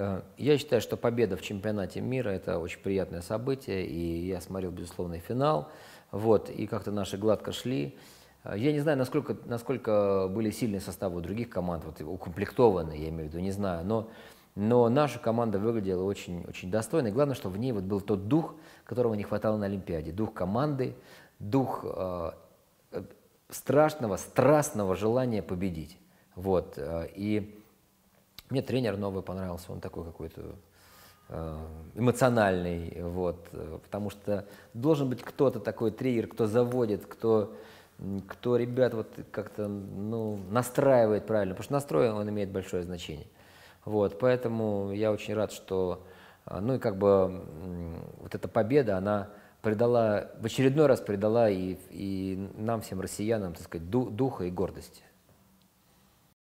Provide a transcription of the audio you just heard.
э, я считаю, что победа в чемпионате мира – это очень приятное событие, и я смотрел, безусловно, финал, вот, и как-то наши гладко шли. Э, я не знаю, насколько, насколько были сильные составы у других команд, вот, укомплектованные, я имею в виду, не знаю, но, но наша команда выглядела очень, очень достойно, и главное, что в ней вот был тот дух, которого не хватало на Олимпиаде, дух команды, дух э, страшного, страстного желания победить. Вот, э, и мне тренер новый понравился, он такой какой-то э, эмоциональный, вот, потому что должен быть кто-то такой тренер, кто заводит, кто, кто ребят вот как-то ну, настраивает правильно, потому что настрой он имеет большое значение. Вот, поэтому я очень рад, что, э, ну и как бы вот эта победа, она придала, в очередной раз придала и, и нам, всем россиянам, так сказать, духа и гордости.